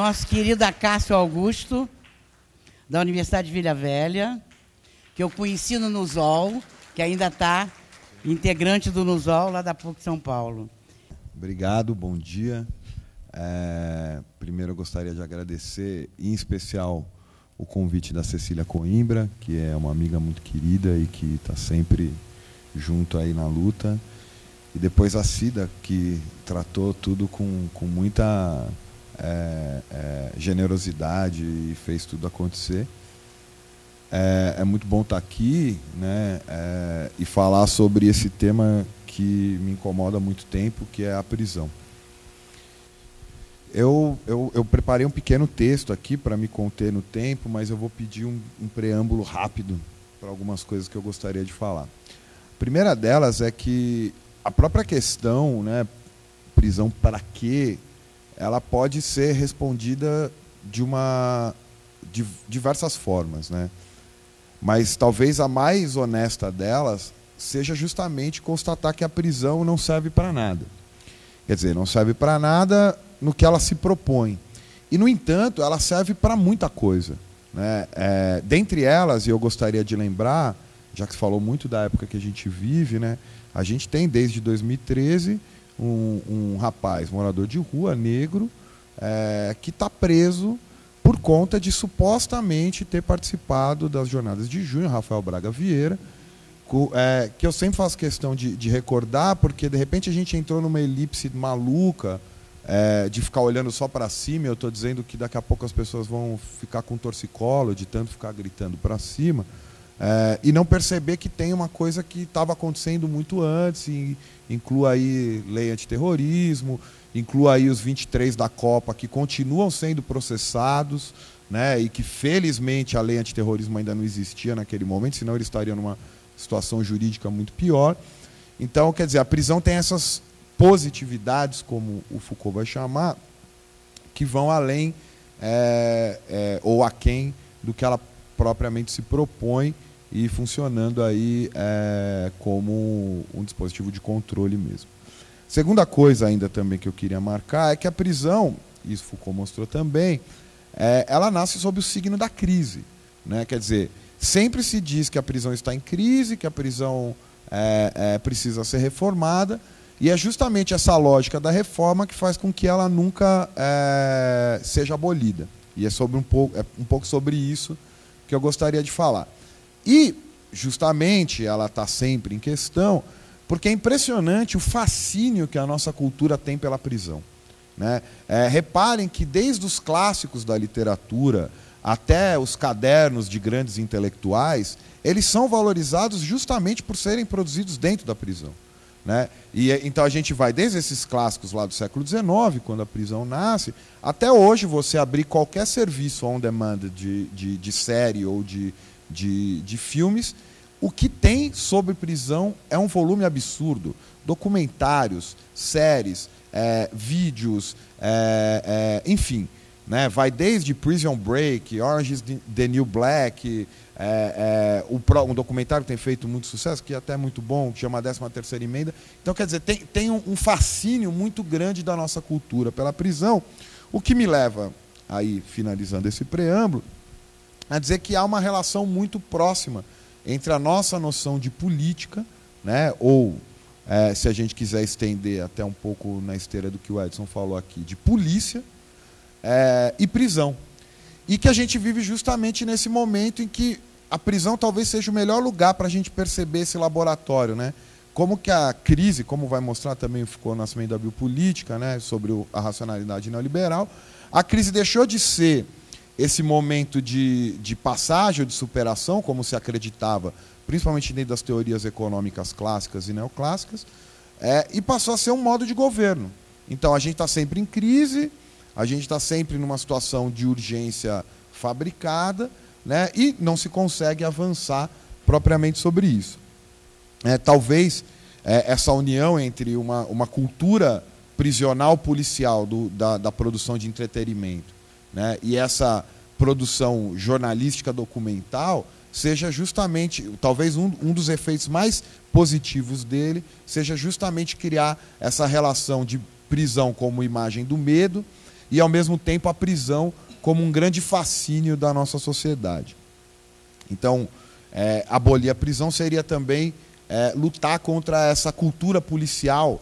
nosso querido Acácio Augusto, da Universidade de Vila Velha, que eu conheci no Nusol, que ainda está integrante do Nusol, lá da PUC São Paulo. Obrigado, bom dia. É, primeiro eu gostaria de agradecer, em especial, o convite da Cecília Coimbra, que é uma amiga muito querida e que está sempre junto aí na luta. E depois a Cida, que tratou tudo com, com muita é, é, generosidade e fez tudo acontecer. É, é muito bom estar aqui né, é, e falar sobre esse tema que me incomoda há muito tempo, que é a prisão. Eu, eu, eu preparei um pequeno texto aqui para me conter no tempo, mas eu vou pedir um, um preâmbulo rápido para algumas coisas que eu gostaria de falar. A primeira delas é que a própria questão, né, prisão para quê, ela pode ser respondida de uma de diversas formas, né? Mas talvez a mais honesta delas seja justamente constatar que a prisão não serve para nada. Quer dizer, não serve para nada no que ela se propõe. E, no entanto, ela serve para muita coisa. Né? É, dentre elas, e eu gostaria de lembrar, já que se falou muito da época que a gente vive, né? a gente tem desde 2013 um, um rapaz, morador de rua, negro, é, que está preso por conta de supostamente ter participado das jornadas de junho, Rafael Braga Vieira, é, que eu sempre faço questão de, de, recordar, porque de repente a gente entrou numa elipse maluca é, de ficar olhando só para cima. Eu estou dizendo que daqui a pouco as pessoas vão ficar com torcicolo, de tanto ficar gritando para cima, é, e não perceber que tem uma coisa que estava acontecendo muito antes, e inclua aí lei antiterrorismo, inclua aí os 23 da Copa que continuam sendo processados, né, e que felizmente a lei antiterrorismo ainda não existia naquele momento, senão ele estaria numa situação jurídica muito pior. Então, quer dizer, a prisão tem essas positividades, como o Foucault vai chamar, que vão além é, é, ou aquém do que ela propriamente se propõe e funcionando aí é, como um dispositivo de controle mesmo. Segunda coisa ainda também que eu queria marcar é que a prisão, isso Foucault mostrou também, é, ela nasce sob o signo da crise. Né? Quer dizer, Sempre se diz que a prisão está em crise, que a prisão é, é, precisa ser reformada, e é justamente essa lógica da reforma que faz com que ela nunca é, seja abolida. E é, sobre um, pouco, é um pouco sobre isso que eu gostaria de falar. E, justamente, ela está sempre em questão, porque é impressionante o fascínio que a nossa cultura tem pela prisão. Né? É, reparem que desde os clássicos da literatura, até os cadernos de grandes intelectuais, eles são valorizados justamente por serem produzidos dentro da prisão. Né? E então a gente vai desde esses clássicos lá do século XIX, quando a prisão nasce, até hoje você abrir qualquer serviço on demand de, de, de série ou de, de, de filmes, o que tem sobre prisão é um volume absurdo. Documentários, séries, é, vídeos, é, é, enfim né? Vai desde Prison Break, Orange is the New Black, é, é, um documentário que tem feito muito sucesso, que é até muito bom, que chama a 13 Terceira Emenda. Então, quer dizer, tem, tem um fascínio muito grande da nossa cultura pela prisão, o que me leva, aí finalizando esse preâmbulo, a dizer que há uma relação muito próxima entre a nossa noção de política, né, ou é, se a gente quiser estender até um pouco na esteira do que o Edson falou aqui, de polícia, é, e prisão. E que a gente vive justamente nesse momento em que a prisão talvez seja o melhor lugar para a gente perceber esse laboratório, né? Como que a crise, como vai mostrar também ficou o nascimento da biopolítica, né, sobre a racionalidade neoliberal, a crise deixou de ser esse momento de, de passagem ou de superação, como se acreditava, principalmente dentro das teorias econômicas clássicas e neoclássicas, é, e passou a ser um modo de governo. Então a gente está sempre em crise, a gente está sempre numa situação de urgência fabricada né, e não se consegue avançar propriamente sobre isso. É, talvez é, essa união entre uma, uma cultura prisional policial do, da, da produção de entretenimento né, e essa produção jornalística documental seja justamente, talvez um, um dos efeitos mais positivos dele, seja justamente criar essa relação de prisão como imagem do medo e, ao mesmo tempo, a prisão como um grande fascínio da nossa sociedade. Então, é, abolir a prisão seria também é, lutar contra essa cultura policial,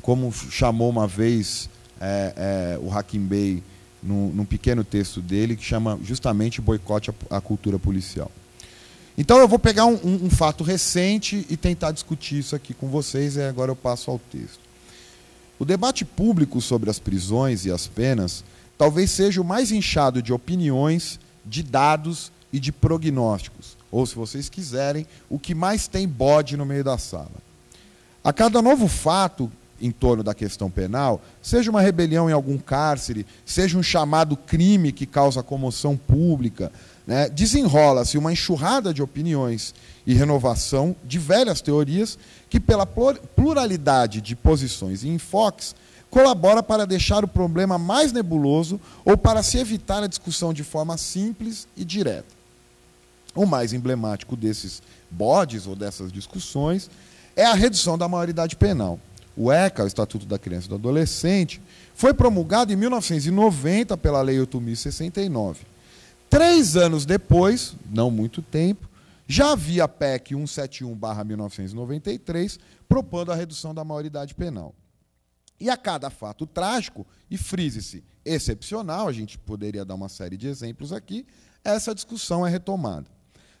como chamou uma vez é, é o Hakim Bey num, num, pequeno texto dele, que chama justamente boicote à, cultura policial. Então eu vou pegar um, um, um, fato recente e tentar discutir isso aqui com vocês, e agora eu passo ao texto. O debate público sobre as prisões e as penas talvez seja o mais inchado de opiniões, de dados e de prognósticos ou se vocês quiserem, o que mais tem bode no meio da sala. A cada novo fato em torno da questão penal, seja uma rebelião em algum cárcere, seja um chamado crime que causa comoção pública, né, desenrola-se uma enxurrada de opiniões e renovação de velhas teorias que, pela pluralidade de posições e enfoques, colabora para deixar o problema mais nebuloso ou para se evitar a discussão de forma simples e direta. O mais emblemático desses bodes ou dessas discussões é a redução da maioridade penal. O ECA, o Estatuto da Criança e do Adolescente, foi promulgado em 1990 pela Lei 8.069. Três anos depois, não muito tempo, já havia a PEC 171-1993 propondo a redução da maioridade penal. E a cada fato trágico, e frise-se excepcional, a gente poderia dar uma série de exemplos aqui, essa discussão é retomada.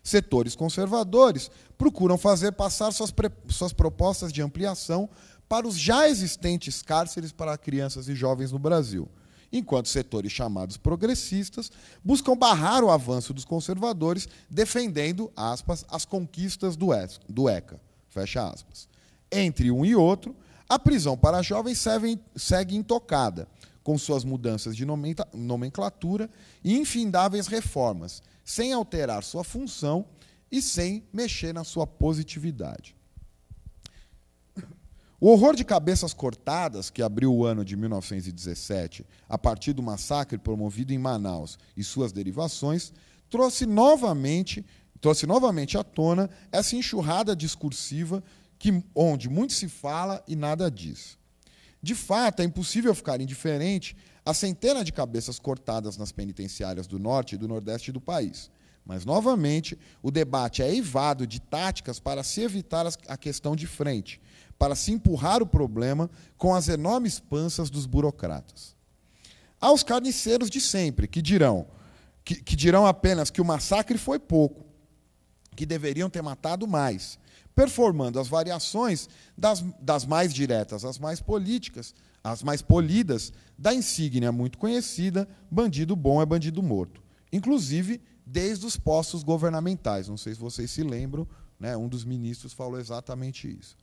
Setores conservadores procuram fazer passar suas, suas propostas de ampliação para os já existentes cárceres para crianças e jovens no Brasil, enquanto setores chamados progressistas buscam barrar o avanço dos conservadores, defendendo, aspas, as conquistas do, ECA. Fecha aspas. Entre um e outro, a prisão para jovens segue, segue intocada, com suas mudanças de nomenclatura e infindáveis reformas, sem alterar sua função e sem mexer na sua positividade. O horror de cabeças cortadas, que abriu o ano de 1917, a partir do massacre promovido em Manaus e suas derivações, trouxe novamente, trouxe novamente à tona essa enxurrada discursiva que, onde muito se fala e nada diz. De fato, é impossível ficar indiferente a centenas de cabeças cortadas nas penitenciárias do norte e do nordeste do país. Mas, novamente, o debate é eivado de táticas para se evitar a questão de frente, para se empurrar o problema com as enormes panças dos burocratas. Há os carniceiros de sempre, que dirão, que, que dirão apenas que o massacre foi pouco, que deveriam ter matado mais, performando as variações das, das mais diretas às mais políticas, as mais polidas, da insígnia muito conhecida: bandido bom é bandido morto. Inclusive, desde os postos governamentais. Não sei se vocês se lembram, né, um dos ministros falou exatamente isso.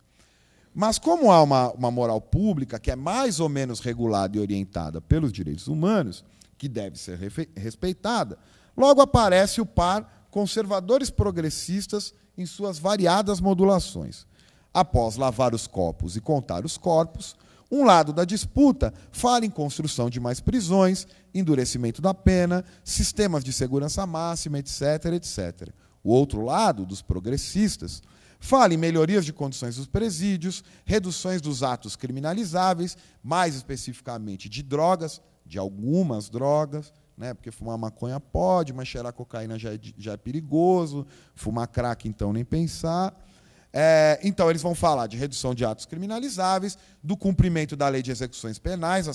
Mas, como há uma, uma moral pública que é mais ou menos regulada e orientada pelos direitos humanos, que deve ser respeitada, logo aparece o par conservadores progressistas em suas variadas modulações. Após lavar os copos e contar os corpos, um lado da disputa fala em construção de mais prisões, endurecimento da pena, sistemas de segurança máxima, etc, etc. O outro lado, dos progressistas, fala em melhorias de condições dos presídios, reduções dos atos criminalizáveis, mais especificamente de drogas, de algumas drogas, né? porque fumar maconha pode, mas cheirar cocaína já é, já é perigoso, fumar crack, então, nem pensar. É, então, eles vão falar de redução de atos criminalizáveis, do cumprimento da lei de execuções penais, a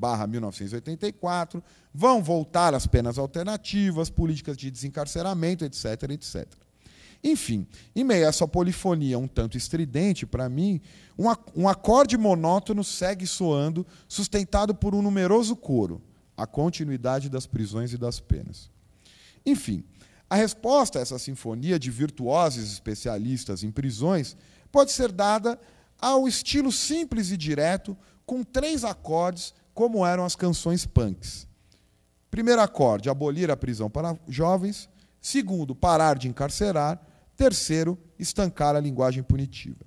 7.210-1984, vão voltar às penas alternativas, políticas de desencarceramento, etc. etc. Enfim, em meio a essa polifonia um tanto estridente, para mim, um acorde monótono segue soando, sustentado por um numeroso coro, a continuidade das prisões e das penas. Enfim, a resposta a essa sinfonia de virtuosos especialistas em prisões pode ser dada ao estilo simples e direto, com três acordes, como eram as canções punks. Primeiro acorde, abolir a prisão para jovens. Segundo, parar de encarcerar. Terceiro, estancar a linguagem punitiva.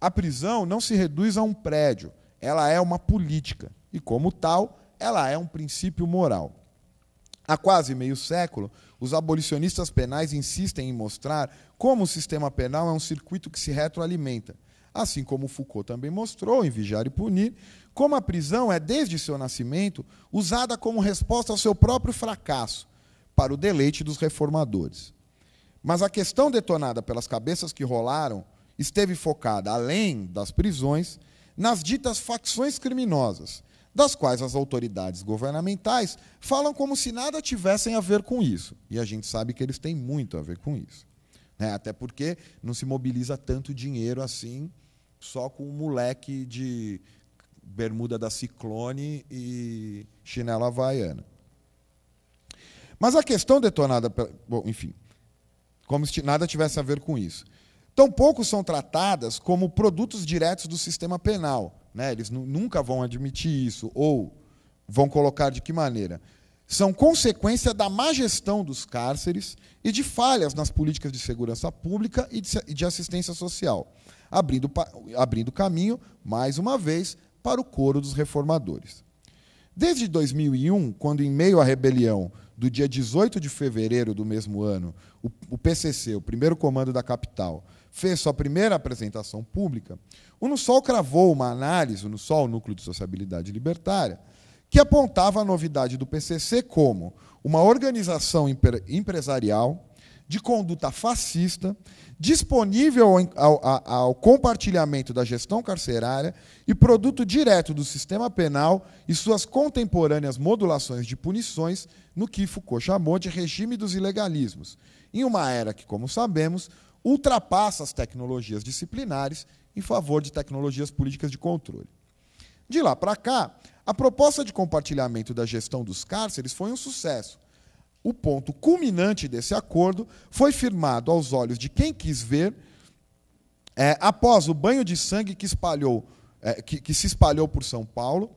A prisão não se reduz a um prédio, ela é uma política e, como tal, ela é um princípio moral. Há quase meio século, os abolicionistas penais insistem em mostrar como o sistema penal é um circuito que se retroalimenta, assim como Foucault também mostrou em Vigiar e Punir, como a prisão é, desde seu nascimento, usada como resposta ao seu próprio fracasso, para o deleite dos reformadores. Mas a questão detonada pelas cabeças que rolaram esteve focada, além das prisões, nas ditas facções criminosas, das quais as autoridades governamentais falam como se nada tivessem a ver com isso. E a gente sabe que eles têm muito a ver com isso. Né? Até porque não se mobiliza tanto dinheiro assim só com um moleque de bermuda da Ciclone e chinelo havaiana. Mas a questão detonada, bom, enfim, como se nada tivesse a ver com isso. Tampouco são tratadas como produtos diretos do sistema penal. Né? Eles nunca vão admitir isso. Ou vão colocar de que maneira? São consequência da má gestão dos cárceres e de falhas nas políticas de segurança pública e de assistência social, abrindo, abrindo caminho, mais uma vez, para o coro dos reformadores. Desde 2001, quando, em meio à rebelião do dia 18 de fevereiro do mesmo ano, o PCC, o primeiro comando da capital, fez sua primeira apresentação pública, o Nussol cravou uma análise, o Nussol, o Núcleo de Sociabilidade Libertária, que apontava a novidade do PCC como uma organização empresarial de conduta fascista, disponível ao, ao, ao, compartilhamento da gestão carcerária e produto direto do sistema penal e suas contemporâneas modulações de punições no que Foucault chamou de regime dos ilegalismos, em uma era que, como sabemos, ultrapassa as tecnologias disciplinares em favor de tecnologias políticas de controle. De lá para cá, a proposta de compartilhamento da gestão dos cárceres foi um sucesso. O ponto culminante desse acordo foi firmado aos olhos de quem quis ver, é, após o banho de sangue que, espalhou, é, que, que, se espalhou por São Paulo,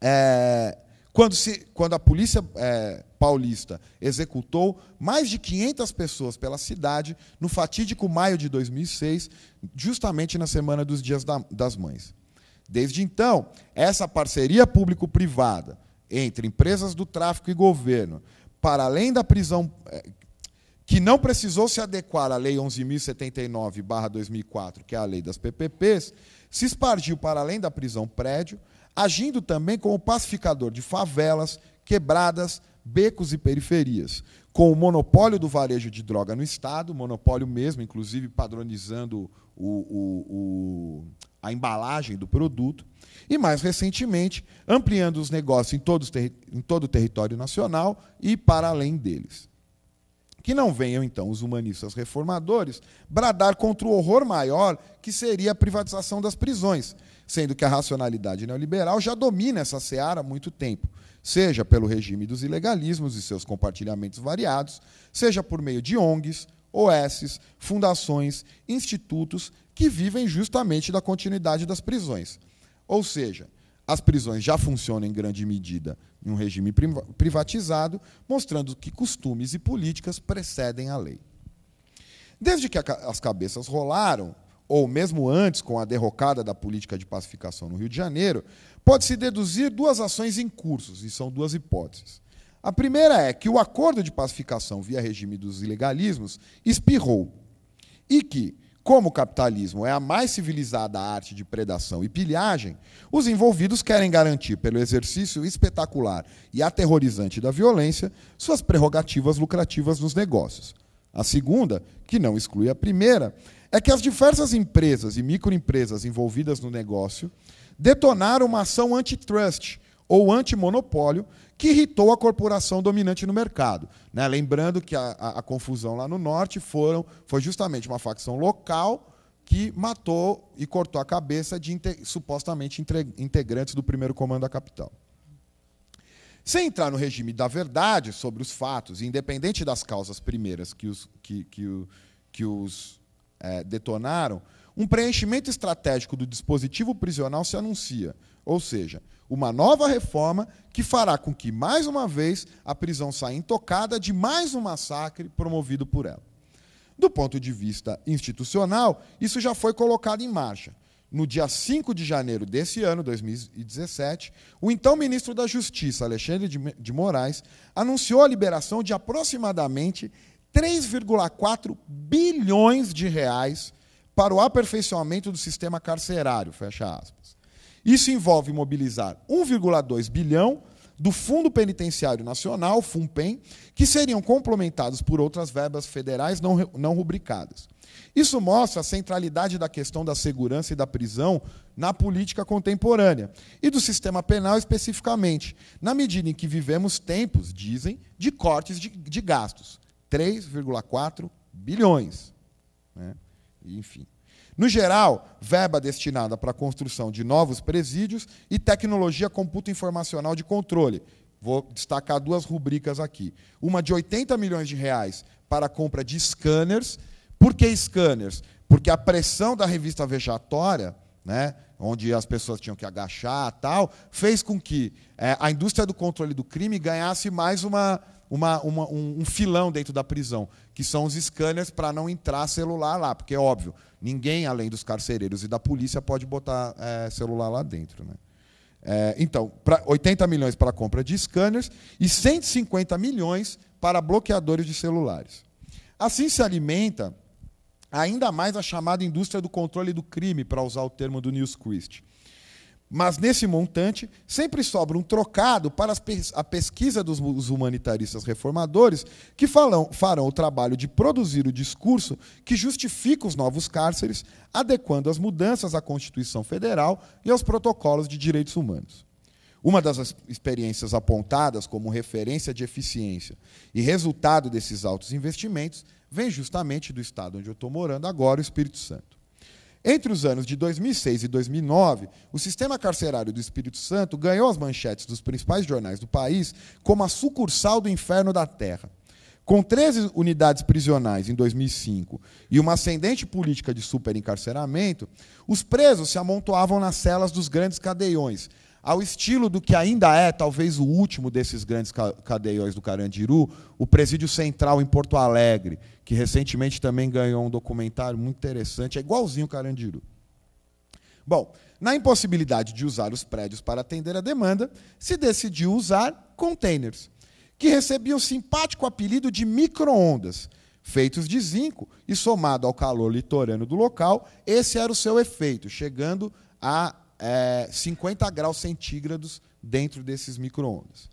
é, quando, se, quando a polícia é, paulista executou mais de 500 pessoas pela cidade no fatídico maio de 2006, justamente na Semana dos Dias da, das Mães. Desde então, essa parceria público-privada entre empresas do tráfico e governo, para além da prisão, é, que não precisou se adequar à Lei 11.079-2004, que é a lei das PPPs, se espargiu para além da prisão prédio, agindo também como pacificador de favelas, quebradas, becos e periferias, com o monopólio do varejo de droga no Estado, monopólio mesmo, inclusive padronizando o, o, o, a embalagem do produto, e mais recentemente, ampliando os negócios em, em todo o território nacional e para além deles. Que não venham, então, os humanistas reformadores bradar contra o horror maior que seria a privatização das prisões, sendo que a racionalidade neoliberal já domina essa seara há muito tempo, seja pelo regime dos ilegalismos e seus compartilhamentos variados, seja por meio de ONGs, OSs, fundações, institutos que vivem justamente da continuidade das prisões. Ou seja, as prisões já funcionam em grande medida em um regime privatizado, mostrando que costumes e políticas precedem a lei. Desde que as cabeças rolaram, ou mesmo antes, com a derrocada da política de pacificação no Rio de Janeiro, pode-se deduzir duas ações em cursos, e são duas hipóteses. A primeira é que o acordo de pacificação via regime dos ilegalismos espirrou e que, como o capitalismo é a mais civilizada arte de predação e pilhagem, os envolvidos querem garantir, pelo exercício espetacular e aterrorizante da violência, suas prerrogativas lucrativas nos negócios. A segunda, que não exclui a primeira, é que as diversas empresas e microempresas envolvidas no negócio detonaram uma ação antitrust ou antimonopólio que irritou a corporação dominante no mercado. Né? Lembrando que a, a, a, confusão lá no norte foram, foi justamente uma facção local que matou e cortou a cabeça de supostamente integrantes do primeiro comando da capital. Sem entrar no regime da verdade sobre os fatos, independente das causas primeiras que os, que, que, que os é, detonaram, um preenchimento estratégico do dispositivo prisional se anuncia, ou seja, uma nova reforma que fará com que, mais uma vez, a prisão saia intocada de mais um massacre promovido por ela. Do ponto de vista institucional, isso já foi colocado em marcha. No dia 5 de janeiro desse ano, 2017, o então ministro da Justiça, Alexandre de Moraes, anunciou a liberação de aproximadamente 3,4 bilhões de reais para o aperfeiçoamento do sistema carcerário, fecha aspas. Isso envolve mobilizar 1,2 bilhão do Fundo Penitenciário Nacional, FUNPEN, que seriam complementados por outras verbas federais não, não rubricadas. Isso mostra a centralidade da questão da segurança e da prisão na política contemporânea e do sistema penal especificamente, na medida em que vivemos tempos, dizem, de cortes de, de gastos. 3,4 bilhões. Né? Enfim. No geral, verba destinada para a construção de novos presídios e tecnologia computa informacional de controle. Vou destacar duas rubricas aqui. Uma de 80 milhões de reais para a compra de scanners. Por que scanners? Porque a pressão da revista vejatória, né, onde as pessoas tinham que agachar tal, fez com que é, a indústria do controle do crime ganhasse mais uma, uma, uma, um, um, filão dentro da prisão, que são os scanners para não entrar celular lá, porque é óbvio, ninguém além dos carcereiros e da polícia pode botar é, celular lá dentro. Né? É, então, pra, 80 milhões para compra de scanners e 150 milhões para bloqueadores de celulares. Assim se alimenta ainda mais a chamada indústria do controle do crime, para usar o termo do Newsquist. Mas nesse montante sempre sobra um trocado para a pesquisa dos humanitaristas reformadores que falam, farão o trabalho de produzir o discurso que justifica os novos cárceres, adequando as mudanças à Constituição Federal e aos protocolos de direitos humanos. Uma das experiências apontadas como referência de eficiência e resultado desses altos investimentos vem justamente do estado onde eu estou morando agora, o Espírito Santo. Entre os anos de 2006 e 2009, o sistema carcerário do Espírito Santo ganhou as manchetes dos principais jornais do país como a sucursal do inferno da terra. Com 13 unidades prisionais em 2005 e uma ascendente política de superencarceramento, os presos se amontoavam nas celas dos grandes cadeiões, ao estilo do que ainda é, talvez, o último desses grandes cadeiões do Carandiru, o Presídio Central em Porto Alegre, que recentemente também ganhou um documentário muito interessante, é igualzinho o Carandiru. Bom, na impossibilidade de usar os prédios para atender a demanda, se decidiu usar containers, que recebiam o simpático apelido de microondas, feitos de zinco e somado ao calor litorâneo do local, esse era o seu efeito, chegando a é, 50 graus centígrados dentro desses micro-ondas.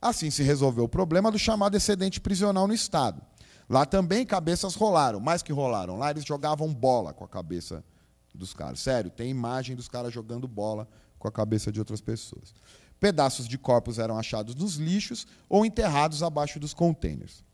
Assim se resolveu o problema do chamado excedente prisional no Estado. Lá também cabeças rolaram, mais que rolaram. Lá eles jogavam bola com a cabeça dos caras. Sério, tem imagem dos caras jogando bola com a cabeça de outras pessoas. Pedaços de corpos eram achados nos lixos ou enterrados abaixo dos contêineres.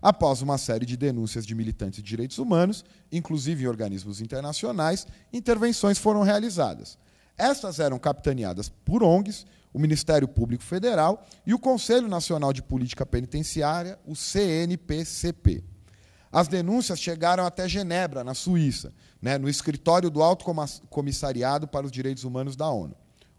Após uma série de denúncias de militantes de direitos humanos, inclusive em organismos internacionais, intervenções foram realizadas. Estas eram capitaneadas por ONGs, o Ministério Público Federal e o Conselho Nacional de Política Penitenciária, o CNPCP. As denúncias chegaram até Genebra, na Suíça, né, no escritório do Alto Comissariado para os Direitos Humanos da ONU.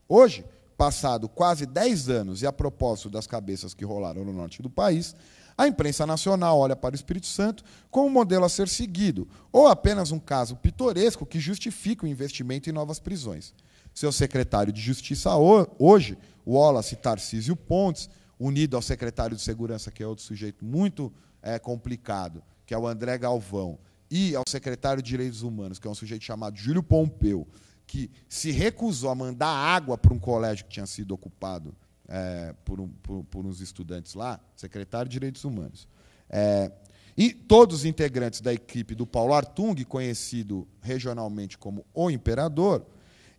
Hoje, passado quase 10 anos e a propósito das cabeças que rolaram no norte do país, a imprensa nacional olha para o Espírito Santo como um modelo a ser seguido, ou apenas um caso pitoresco que justifica o investimento em novas prisões seu secretário de Justiça hoje, Wallace Tarcísio Pontes, unido ao secretário de Segurança, que é outro sujeito muito é, complicado, que é o André Galvão, e ao secretário de Direitos Humanos, que é um sujeito chamado Júlio Pompeu, que se recusou a mandar água para um colégio que tinha sido ocupado é, por, um, por, por, uns estudantes lá, secretário de Direitos Humanos. É, e todos os integrantes da equipe do Paulo Artung, conhecido regionalmente como o Imperador,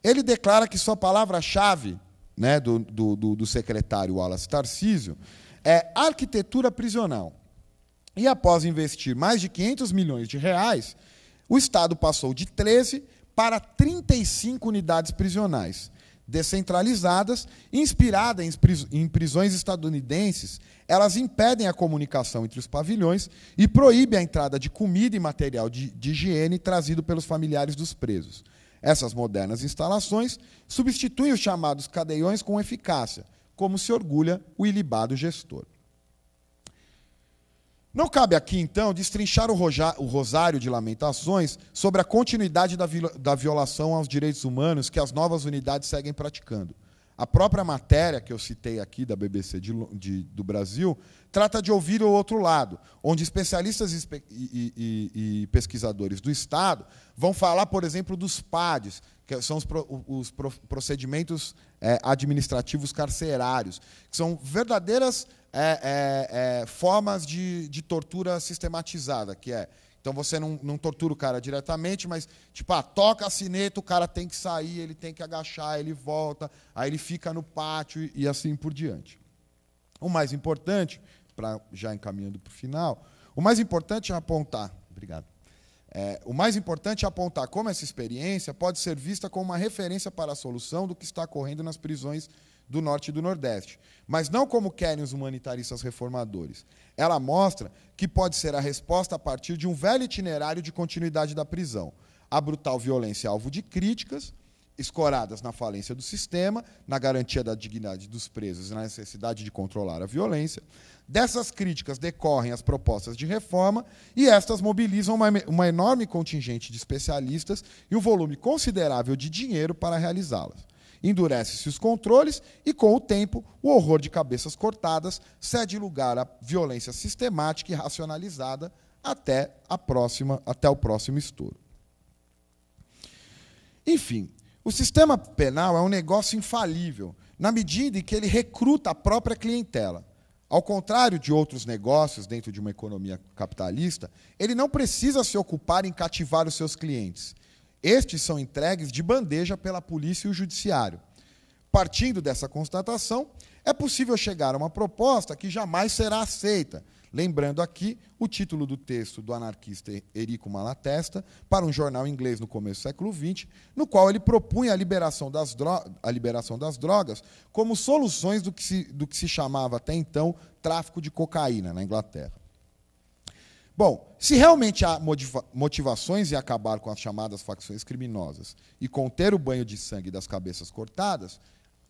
ele declara que sua palavra-chave né, do, do, do, secretário Wallace Tarcísio é arquitetura prisional. E após investir mais de 500 milhões de reais, o Estado passou de 13 para 35 unidades prisionais, descentralizadas, inspiradas em prisões estadunidenses. Elas impedem a comunicação entre os pavilhões e proíbem a entrada de comida e material de, de higiene trazido pelos familiares dos presos. Essas modernas instalações substituem os chamados cadeiões com eficácia, como se orgulha o ilibado gestor. Não cabe aqui, então, destrinchar o rosário de lamentações sobre a continuidade da violação aos direitos humanos que as novas unidades seguem praticando. A própria matéria que eu citei aqui da BBC de, de, do Brasil trata de ouvir o outro lado, onde especialistas e, e, e, pesquisadores do Estado vão falar, por exemplo, dos PADs, que são os, pro, os procedimentos é, administrativos carcerários, que são verdadeiras é, é, é, formas de, de tortura sistematizada, que é então você não, não tortura o cara diretamente, mas, tipo, ah, toca a sineta, o cara tem que sair, ele tem que agachar, ele volta, aí ele fica no pátio e, e assim por diante. O mais importante, para já encaminhando para o final, o mais importante é apontar. Obrigado. É, o mais importante é apontar como essa experiência pode ser vista como uma referência para a solução do que está ocorrendo nas prisões do Norte e do Nordeste, mas não como querem os humanitaristas reformadores. Ela mostra que pode ser a resposta a partir de um velho itinerário de continuidade da prisão. A brutal violência é alvo de críticas, escoradas na falência do sistema, na garantia da dignidade dos presos e na necessidade de controlar a violência. Dessas críticas decorrem as propostas de reforma e estas mobilizam uma, uma enorme contingente de especialistas e um volume considerável de dinheiro para realizá-las. Endurece-se os controles e, com o tempo, o horror de cabeças cortadas cede lugar à violência sistemática e racionalizada até, a próxima, até o próximo estouro. Enfim, o sistema penal é um negócio infalível, na medida em que ele recruta a própria clientela. Ao contrário de outros negócios dentro de uma economia capitalista, ele não precisa se ocupar em cativar os seus clientes. Estes são entregues de bandeja pela polícia e o judiciário. Partindo dessa constatação, é possível chegar a uma proposta que jamais será aceita. Lembrando aqui o título do texto do anarquista Erico Malatesta para um jornal inglês no começo do século XX, no qual ele propunha a liberação das, a liberação das drogas como soluções do que, se, do que se chamava até então tráfico de cocaína na Inglaterra. Bom, se realmente há motivações em acabar com as chamadas facções criminosas e conter o banho de sangue das cabeças cortadas,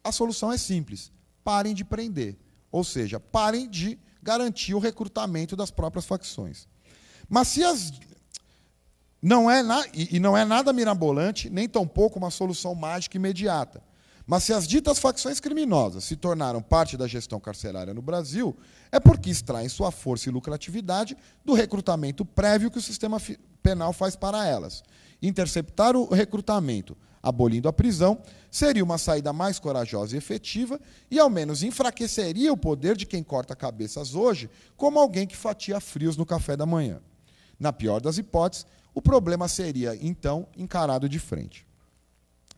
a solução é simples: parem de prender. Ou seja, parem de garantir o recrutamento das próprias facções. Mas se as. Não é na... E não é nada mirabolante, nem tampouco uma solução mágica imediata. Mas se as ditas facções criminosas se tornaram parte da gestão carcerária no Brasil, é porque extraem sua força e lucratividade do recrutamento prévio que o sistema penal faz para elas. Interceptar o recrutamento, abolindo a prisão, seria uma saída mais corajosa e efetiva e, ao menos, enfraqueceria o poder de quem corta cabeças hoje, como alguém que fatia frios no café da manhã. Na pior das hipóteses, o problema seria, então, encarado de frente.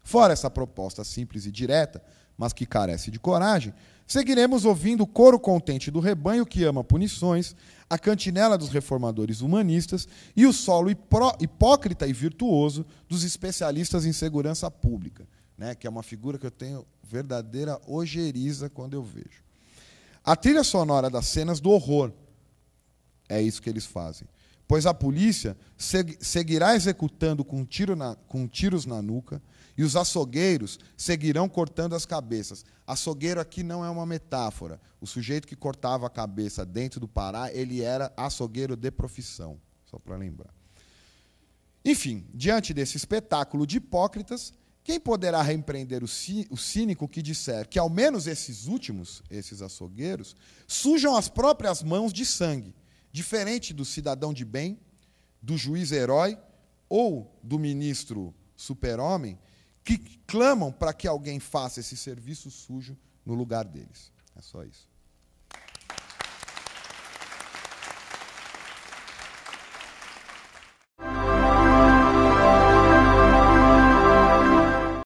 Fora essa proposta simples e direta, mas que carece de coragem, seguiremos ouvindo o coro contente do rebanho que ama punições, a cantinela dos reformadores humanistas e o solo hipócrita e virtuoso dos especialistas em segurança pública, né, que é uma figura que eu tenho verdadeira ojeriza quando eu vejo. A trilha sonora das cenas do horror é isso que eles fazem. Pois a polícia seguirá executando com, tiro na, com tiros na nuca, e os açougueiros seguirão cortando as cabeças. Açougueiro aqui não é uma metáfora. O sujeito que cortava a cabeça dentro do Pará, ele era açougueiro de profissão, só para lembrar. Enfim, diante desse espetáculo de hipócritas, quem poderá reempreender o cínico que disser que ao menos esses últimos, esses açougueiros, sujam as próprias mãos de sangue, diferente do cidadão de bem, do juiz herói ou do ministro super-homem, que clamam para que alguém faça esse serviço sujo no lugar deles. É só isso.